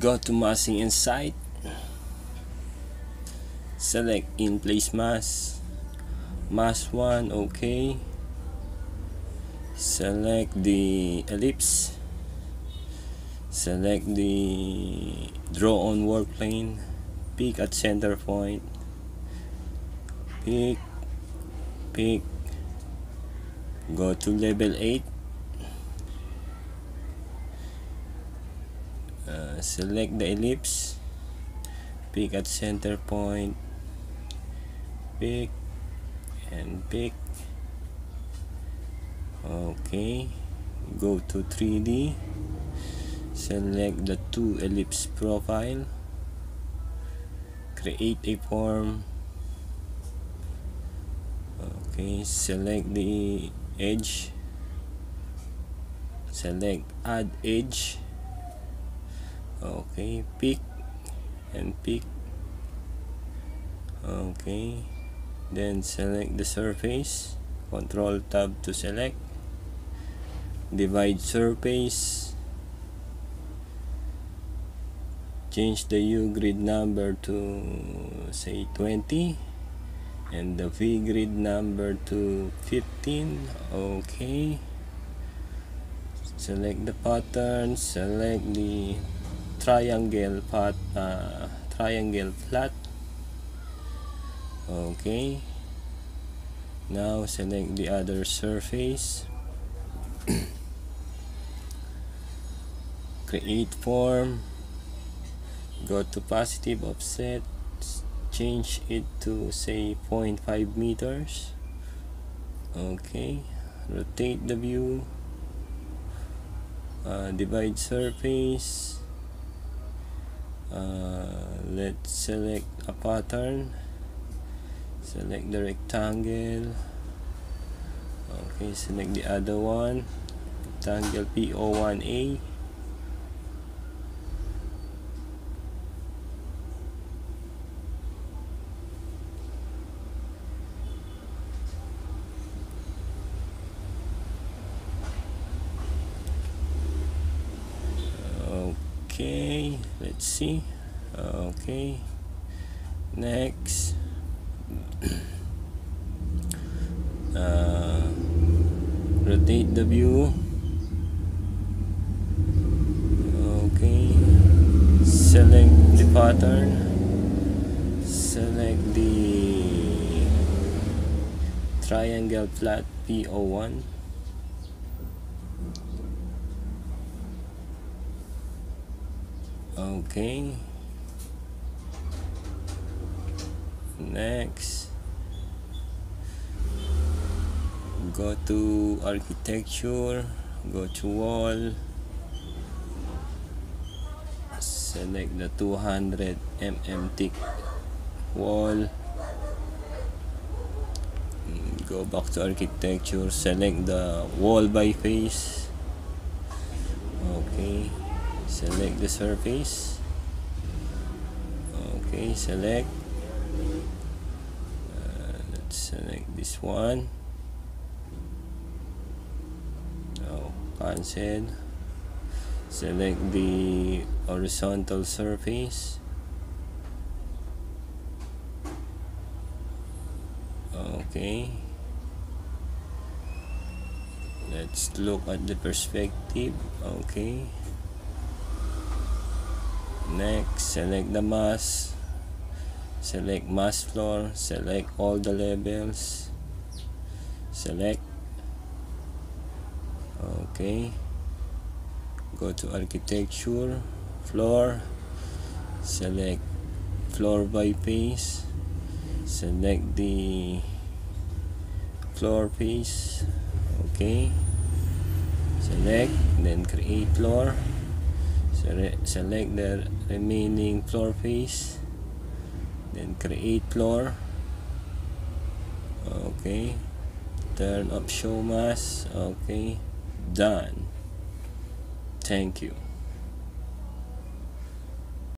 go to massing site select in place mass. Mass 1 okay. Select the ellipse. Select the draw on work plane. Pick at center point. Pick pick go to level 8 uh, select the ellipse pick at center point pick and pick. Okay go to 3D select the two ellipse profile create a form. Okay select the edge select add edge okay pick and pick. Okay then select the surface control tab to select divide surface change the U grid number to say 20 and the V grid number to 15 okay. Select the pattern select the triangle pat uh, triangle flat. Okay. Now select the other surface. Create form. Go to positive offset. Change it to say 0.5 meters. Okay. Rotate the view. Uh, divide surface uh, let's select a pattern. Select the rectangle. Okay select the other one. Rectangle PO1A okay let's see. Okay. Next. Uh, rotate the view. Okay. Select the pattern. Select the triangle flat PO1 okay. Next. Go to architecture go to wall. Select the 200 mm thick wall. Go back to architecture select the wall by face. Okay select the surface. Okay select. Uh, let's select this one. Oh cancel. Select the horizontal surface. Okay. Let's look at the perspective. Okay next select the mass. Select mass floor. Select all the levels select. Okay. Go to architecture floor. Select floor by face. Select the floor face. Okay. Select then create floor select the remaining floor face then create floor. Okay. Turn up show mass okay. Done. Thank you